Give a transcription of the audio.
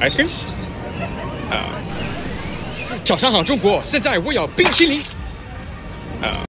ice cream，啊！早上好，中国！现在我要冰淇淋。